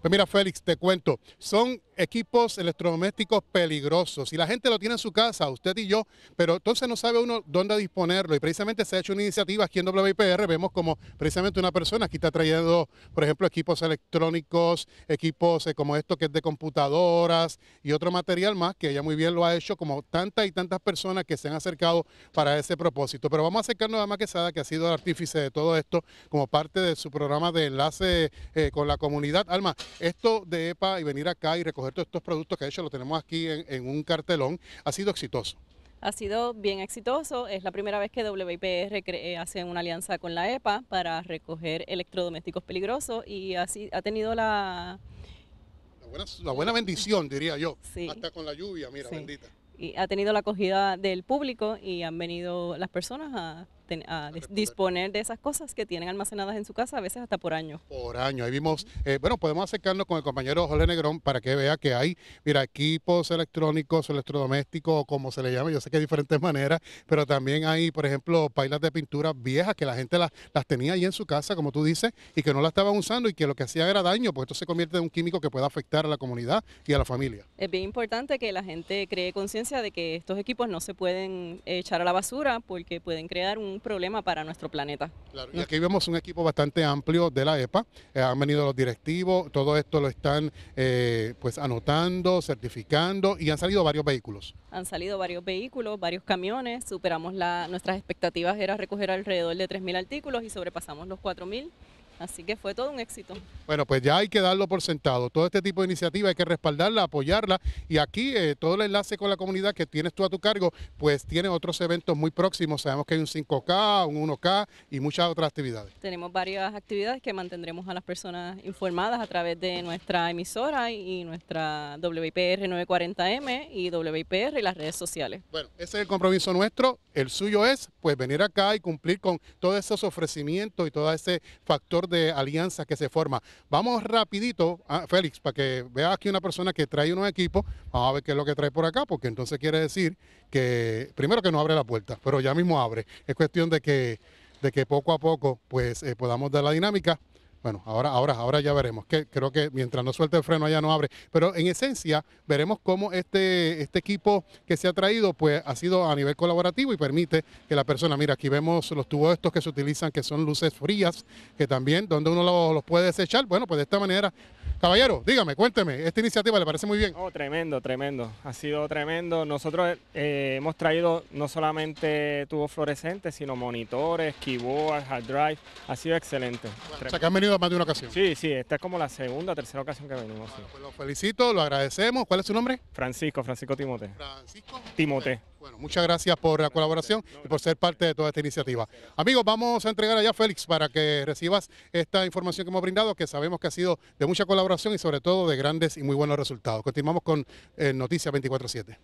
Pues mira, Félix, te cuento, son equipos electrodomésticos peligrosos y la gente lo tiene en su casa, usted y yo, pero entonces no sabe uno dónde disponerlo y precisamente se ha hecho una iniciativa aquí en WIPR, vemos como precisamente una persona aquí está trayendo, por ejemplo, equipos electrónicos, equipos eh, como esto que es de computadoras y otro material más que ella muy bien lo ha hecho, como tantas y tantas personas que se han acercado para ese propósito. Pero vamos a acercarnos a Maquesada, que ha sido el artífice de todo esto, como parte de su programa de enlace eh, con la comunidad. Alma, esto de EPA y venir acá y recoger todos estos productos que de hecho lo tenemos aquí en, un cartelón, ha sido exitoso ha sido bien exitoso. Es la primera vez que WIPR eh, hace una alianza con la EPA para recoger electrodomésticos peligrosos y así ha tenido la... La buena, bendición, diría yo. Hasta con la lluvia, mira, bendita. Y ha tenido la acogida del público y han venido las personas a a disponer de esas cosas que tienen almacenadas en su casa, a veces hasta por año. Por año. Ahí vimos, eh, bueno, podemos acercarnos con el compañero Jorge Negrón para que vea que hay, mira, equipos electrónicos, electrodomésticos, o como se le llama, yo sé que hay diferentes maneras, pero también hay, por ejemplo, pailas de pintura viejas que la gente las, las tenía ahí en su casa, como tú dices, y que no las estaban usando y que lo que hacía era daño, porque esto se convierte en un químico que puede afectar a la comunidad y a la familia. Es bien importante que la gente cree conciencia de que estos equipos no se pueden echar a la basura porque pueden crear un problema para nuestro planeta. y aquí vemos un equipo bastante amplio de la EPA, eh, han venido los directivos, todo esto lo están eh, pues anotando, certificando y han salido varios vehículos. Han salido varios vehículos, varios camiones, superamos la, nuestras expectativas, era recoger alrededor de 3.000 artículos y sobrepasamos los 4.000. Así que fue todo un éxito. Bueno, pues ya hay que darlo por sentado. Todo este tipo de iniciativa hay que respaldarla, apoyarla. Y aquí eh, todo el enlace con la comunidad que tienes tú a tu cargo, pues tiene otros eventos muy próximos. Sabemos que hay un 5K, un 1K y muchas otras actividades. Tenemos varias actividades que mantendremos a las personas informadas a través de nuestra emisora y nuestra WIPR 940M y WIPR y las redes sociales. Bueno, ese es el compromiso nuestro. El suyo es pues venir acá y cumplir con todos esos ofrecimientos y todo ese factor de alianzas que se forma. Vamos rapidito, a Félix, para que vea aquí una persona que trae unos equipos, vamos a ver qué es lo que trae por acá, porque entonces quiere decir que, primero que no abre la puerta, pero ya mismo abre. Es cuestión de que, de que poco a poco pues eh, podamos dar la dinámica. Bueno, ahora, ahora, ahora ya veremos. Que creo que mientras no suelte el freno allá no abre. Pero en esencia veremos cómo este, este equipo que se ha traído, pues ha sido a nivel colaborativo y permite que la persona, mira, aquí vemos los tubos estos que se utilizan, que son luces frías, que también donde uno los, puede desechar. Bueno, pues de esta manera Caballero, dígame, cuénteme, ¿esta iniciativa le parece muy bien? Oh, tremendo, tremendo. Ha sido tremendo. Nosotros eh, hemos traído no solamente tubos fluorescentes, sino monitores, keyboard, hard drive. Ha sido excelente. o sea, que han venido más de una ocasión. Sí, sí, esta es como la segunda o tercera ocasión que venimos. Pues lo felicito, lo agradecemos. ¿Cuál es su nombre? Francisco, Francisco Timote. Francisco. Timote. Bueno, muchas gracias por la colaboración y por ser parte de toda esta iniciativa. Amigos, vamos a entregar allá a Félix para que recibas esta información que hemos brindado, que sabemos que ha sido de mucha colaboración y sobre todo de grandes y muy buenos resultados. Continuamos con eh, Noticias 24-7.